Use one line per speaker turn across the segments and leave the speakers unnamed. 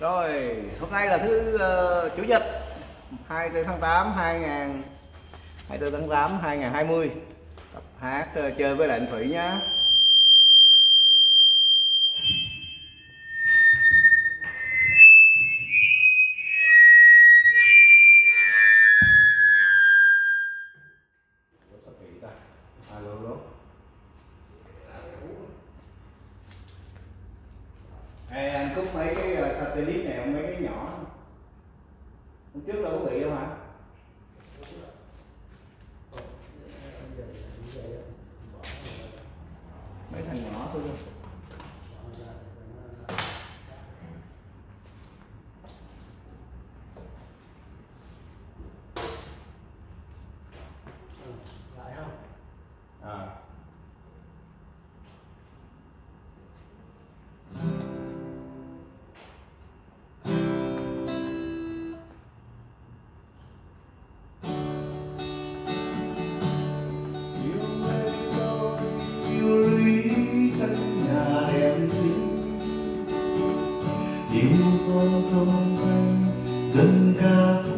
Rồi, hôm nay là thứ uh, chủ nhật 24 tháng 8 2000 24 tháng 8 2020 tập hát uh, chơi với
lại
anh Thủy nhé. sông danh dân ca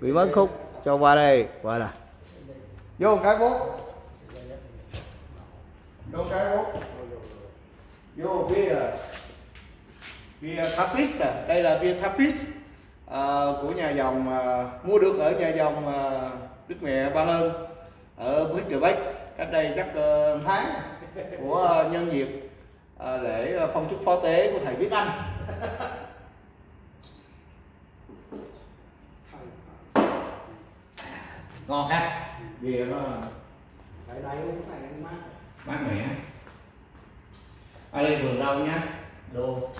bị mất khúc cho qua đây qua là vô cái bút. Vô cái bút. Vô bia. Bia Tapis à. Đây là bia Tapis à, của nhà dòng à, mua được ở nhà dòng à, Đức Mẹ Ba Lơn ở Bến Trợ Bách. Cách đây chắc uh, tháng của uh, nhân dịp uh, lễ ờ, phong chúc phó tế của thầy Biết Anh. ngon ha? Bia nó
Tại đây cũng phải mát.
Mát mẻ. Ở đây vườn rau nhá. Đồ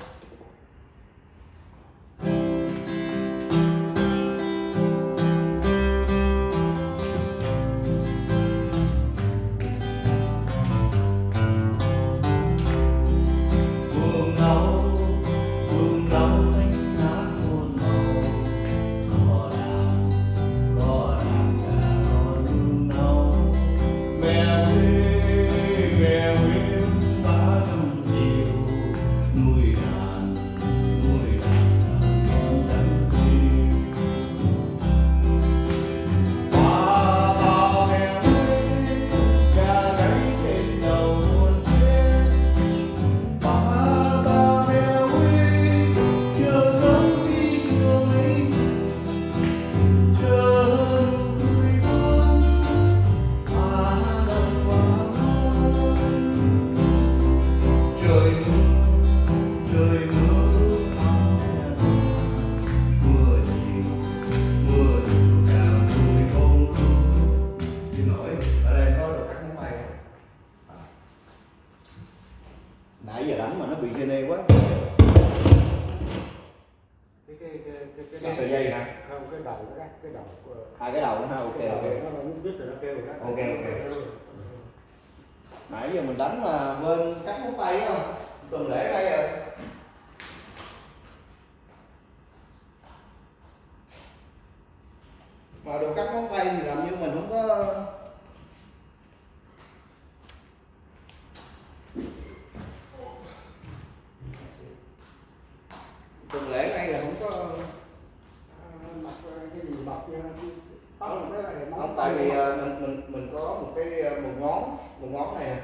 không
tại vì ờ, mình mình mình có một cái ờ, một ngón một ngón này nè,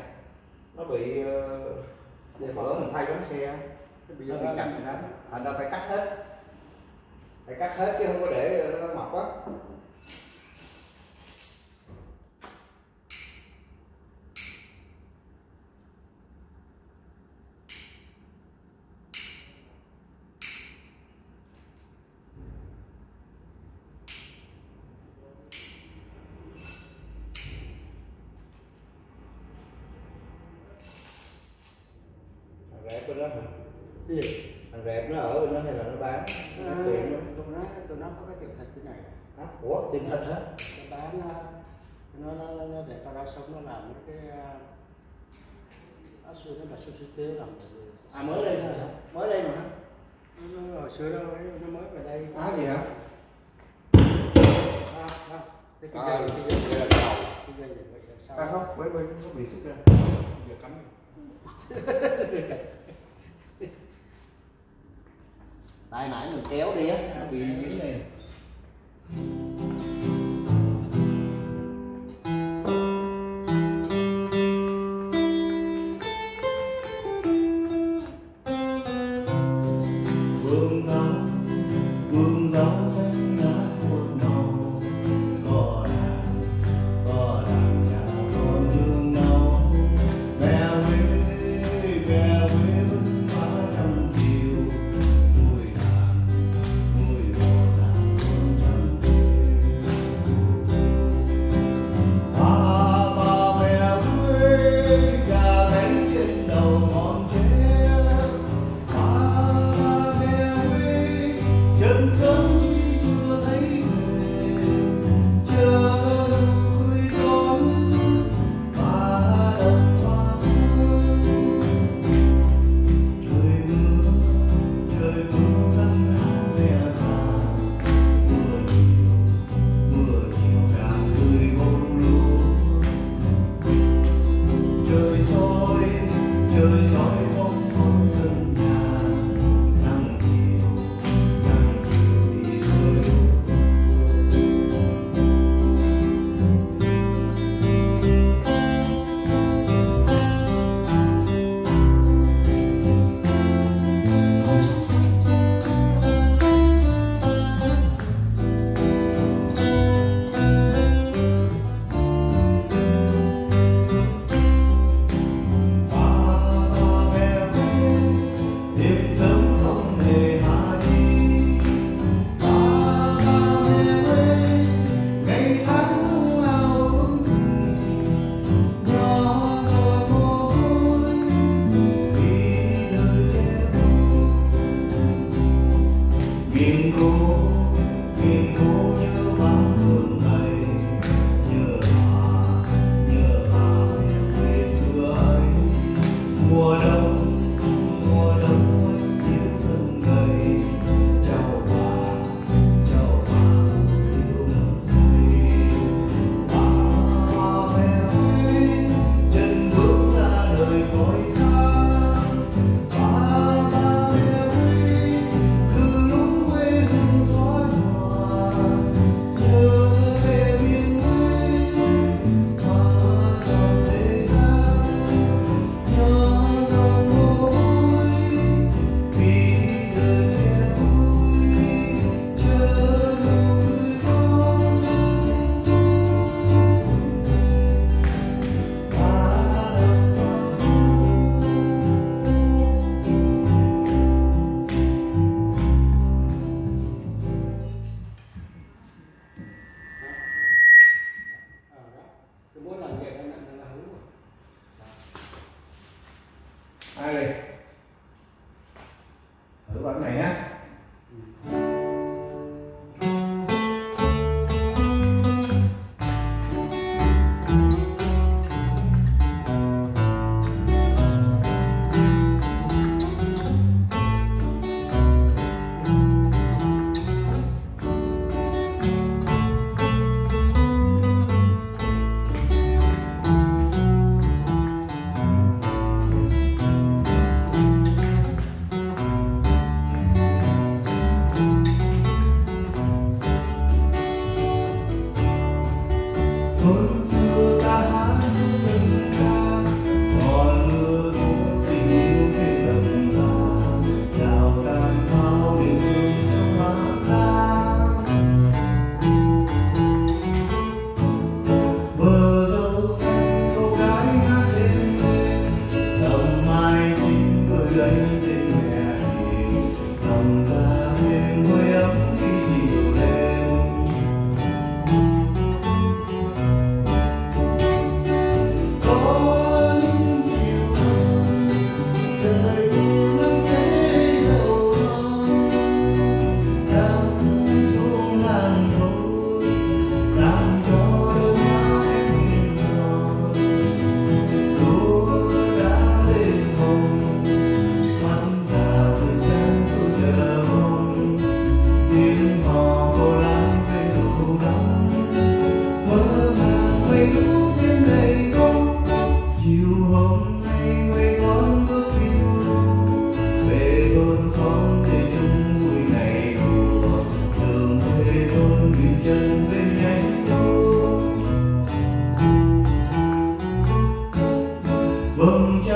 nó bị uh, bữa mình thay bánh xe. Nó bị chặt rồi đó thành ra phải cắt hết. Phải cắt hết chứ không có để nó mập quá thằng rẹp bên đó hả
cái gì
thằng rẹp nó ở bên đó hay là nó bán nó
À,
tiền nó
tụi nó tụi nó có cái tiền thịt cái này
Hả? ủa tiền thịt hả?
Nó bán ờ, nó nó nó để tao ra sống nó làm cái ờ, nó xưa nó là sơ sư tế làm
à mới đây thôi hả? Mới đây mà
nó, nó hồi xưa nó nó mới về đây.
À gì hả?
À, à, cái cái
đầu.
cái dây này vậy làm sao?
À không bởi vì nó bị xích ra giờ cắm tại nãy mình kéo đi á nó bị dính này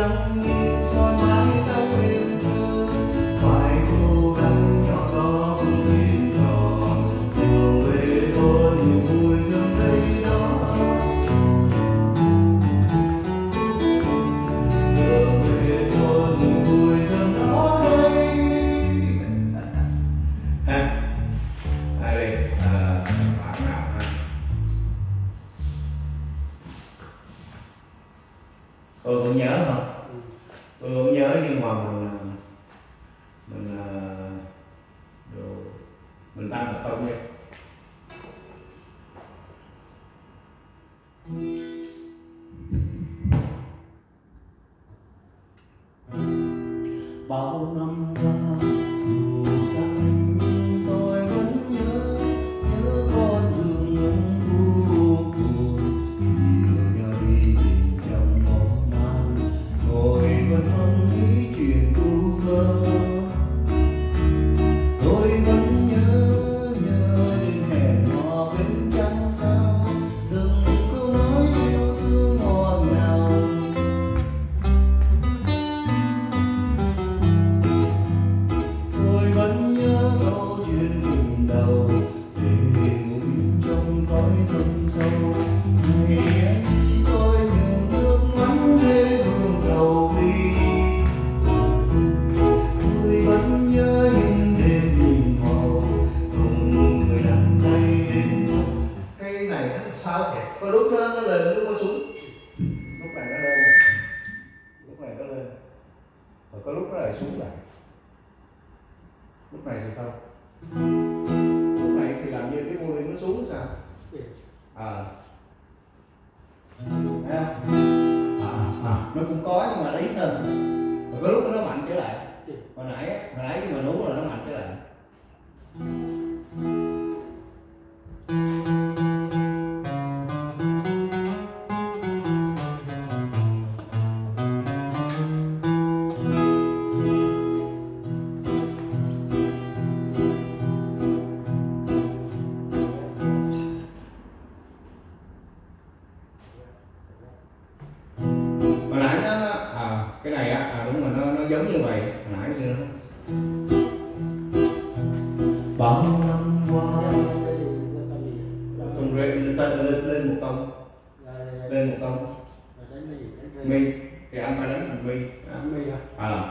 chẳng cái này á à, đúng rồi nó nó giống như vậy hồi nãy chưa?
Bao năm qua.
Tông rê lên lên lên một tông. Lên một tông. Mi thì anh phải đánh thành mi. À,
à.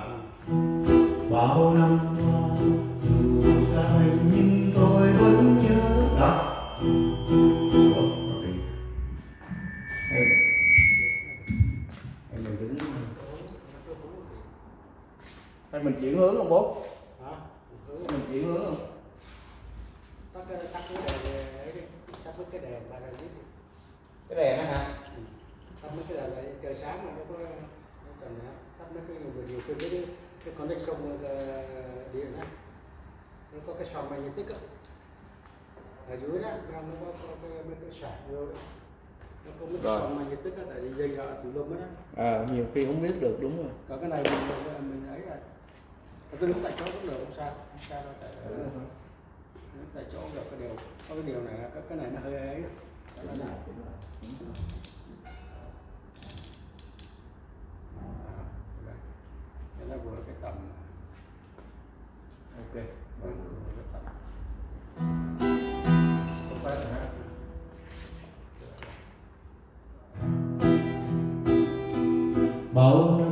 rồi
mà dịch tích có thể dây gọi chịu lùng đó
ờ nhiều khi không biết được đúng rồi.
Còn cái này mình mình ấy là tôi đứng tại chỗ cũng được không sao không sao đâu tại ừ. đứng tại chỗ được cái điều có cái điều này cái cái này nó hơi ấy. Cái này là vừa cái tầm
ok.
vừa cái tầm
Oh.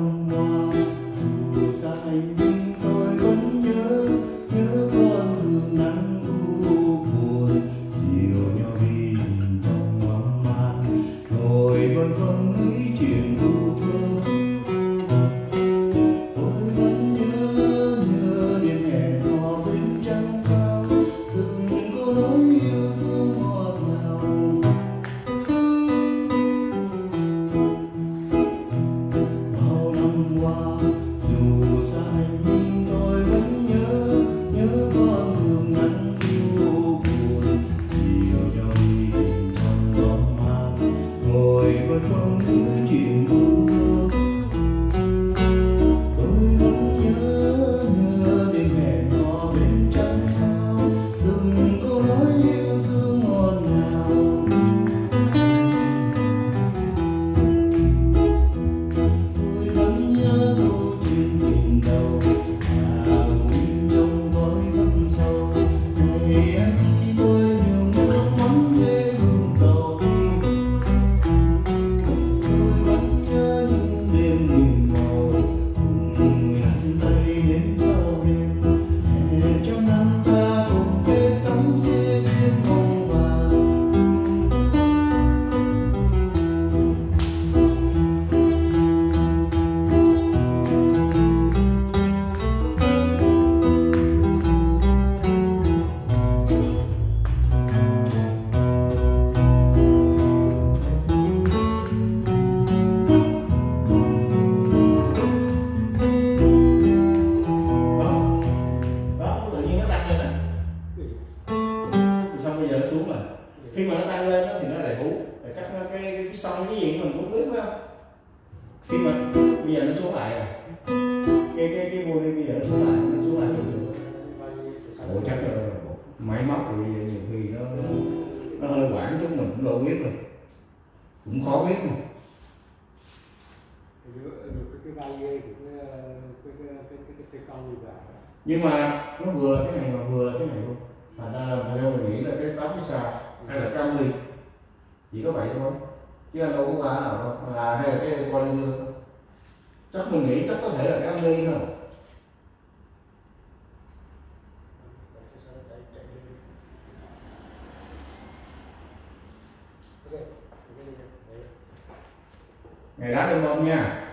nhưng
mà nó vừa cái này mà vừa cái này luôn. Thành ra là theo mình nghĩ là cái tám cái sạc hay là cam ly, chỉ có vậy thôi. Chứ anh đâu có ba nào đâu à hay là cái con dưa chắc mình nghĩ chắc có thể là cam ly thôi. Ngày đá đêm bông nha.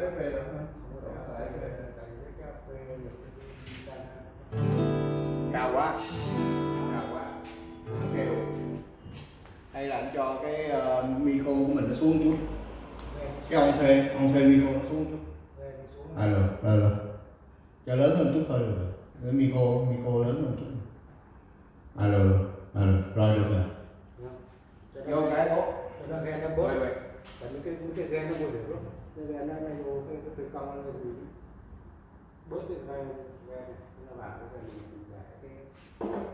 café.
Cao
quá. Cao quá. Kêu hay là anh cho cái uh, micro của mình nó xuống chút. Cái ông xe, ông xe micro nó xuống chút. Alo, alo Cho lớn hơn chút thôi được Micro, micro lớn hơn chút.
Và
bây.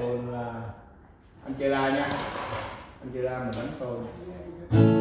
sôi là anh chơi ra nha. Anh chơi ra mình đánh
sôi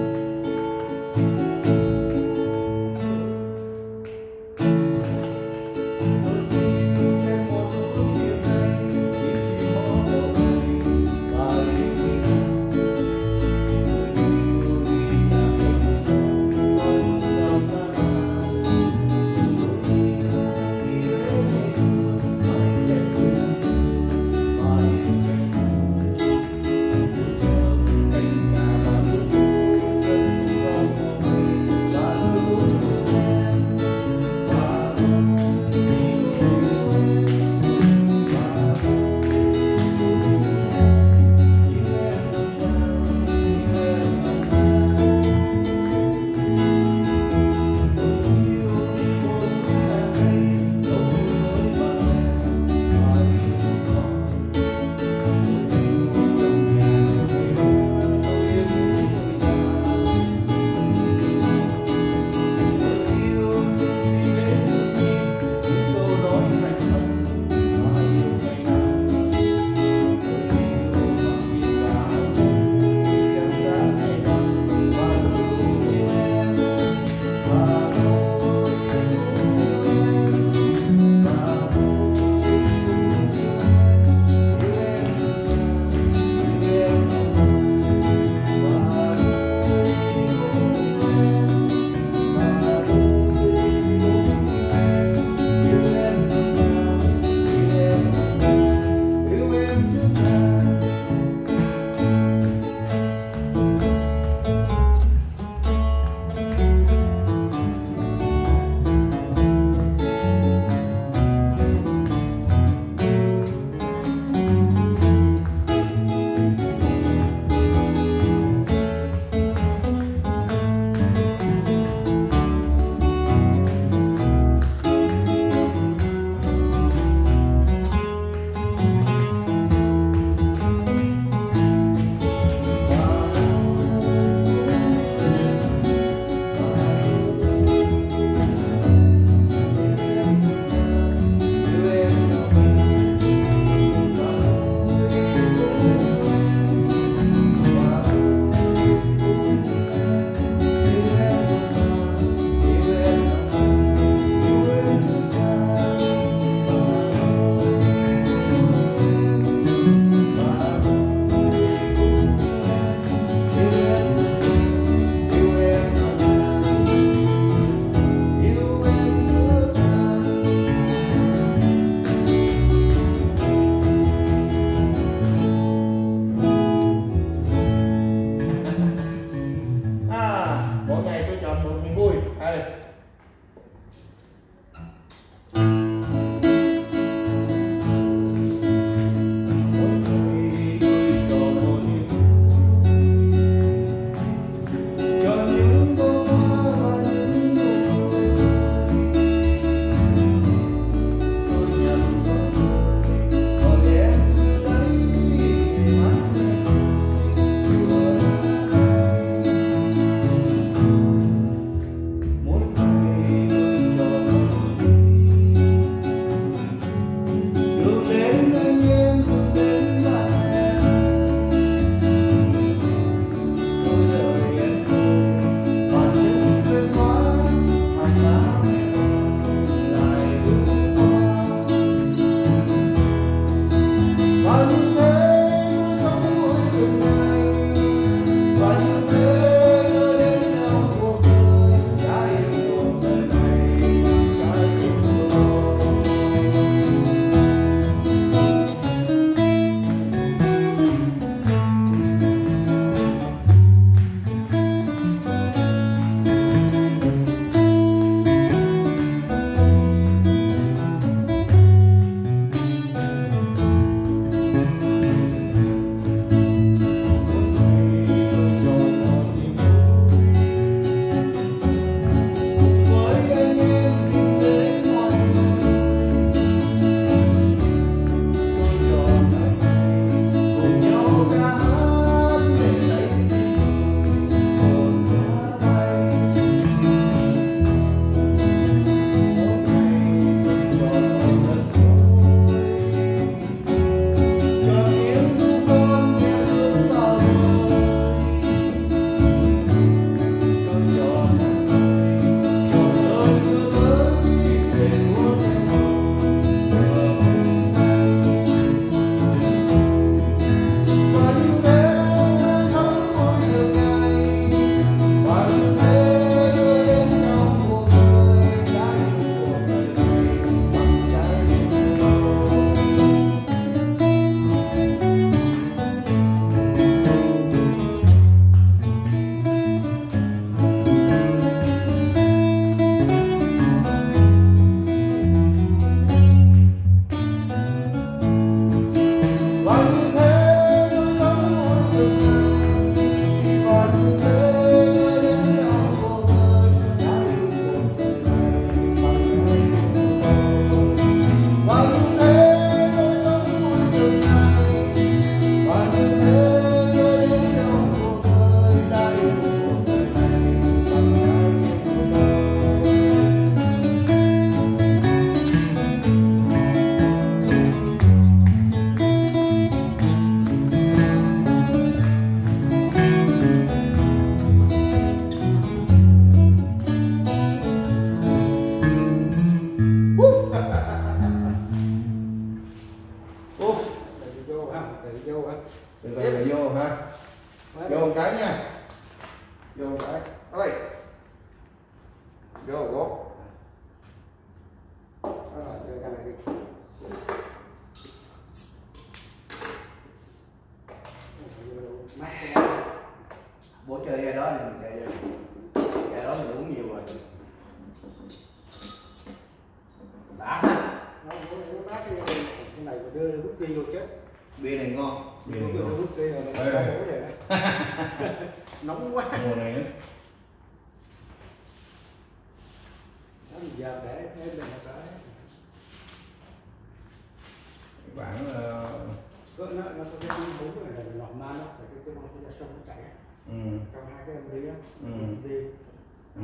bố chơi ra đó thì mình chơi ra đó mình uống nhiều rồi. Đã ha.
Cái này mà đưa hút bia rồi chết.
Bia này ngon. Bia này ngon.
nóng quá.
Mùa này nữa.
đi vậy
ừ. ừ.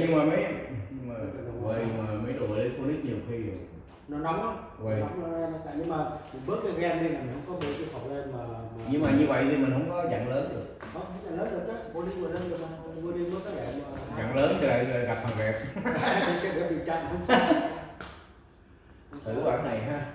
nhưng mà mấy nhưng mà vậy mà mấy đồ electronic nhiều khi rồi.
Nó nóng lắm. Vậy. tại nhưng mà bớt cái game đi là mình không có bớt cái khẩu lên mà, mà
nhưng mà như vậy thì mình không có dặn lớn được.
Không dặn lớn được chứ vô đi vô lên được mà vô đi vô cái đẹp mà
dặn lớn thì lại gặp thằng đẹp
cái đẹp bị chặn không sao.
Thử bản này ha.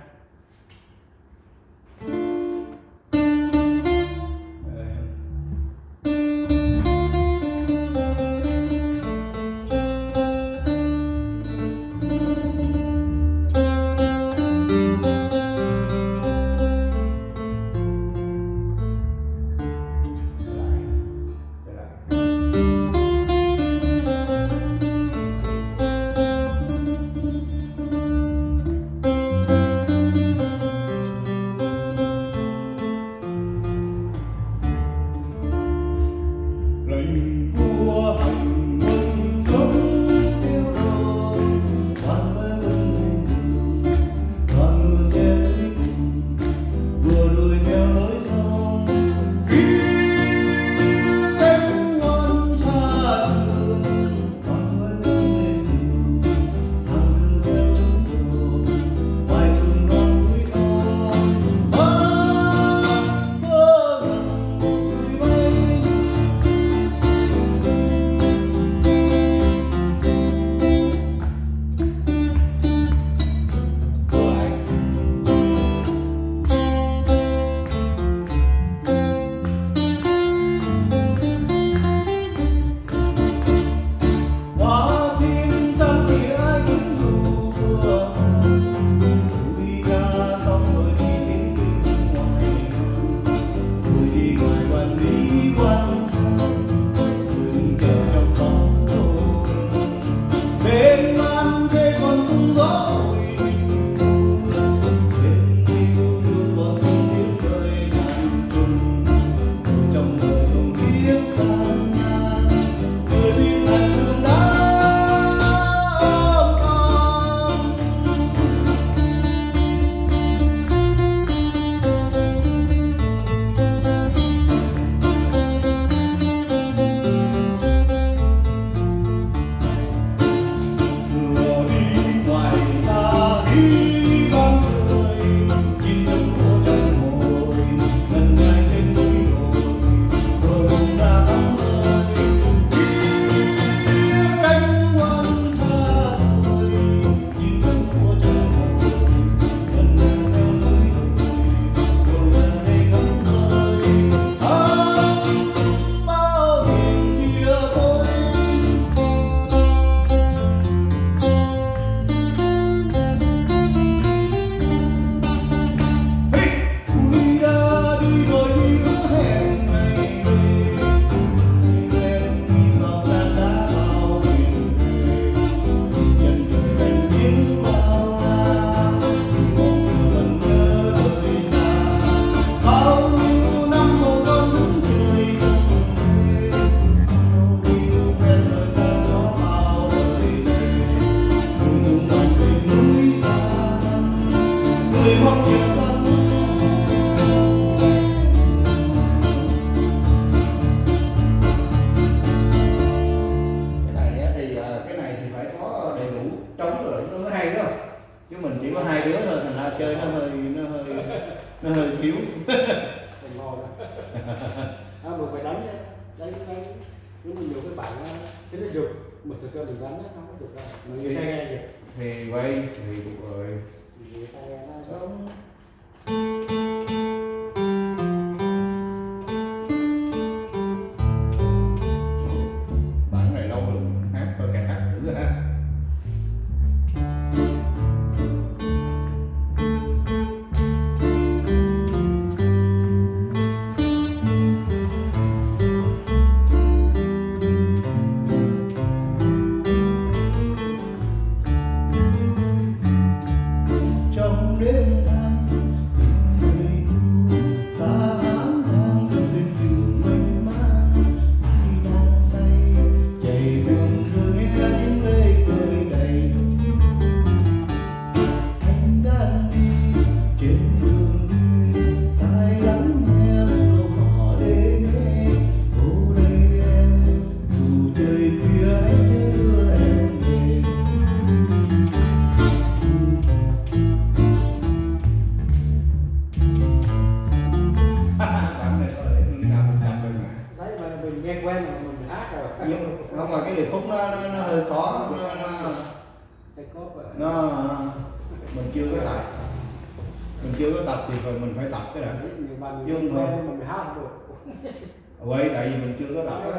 Tập cái này
Biết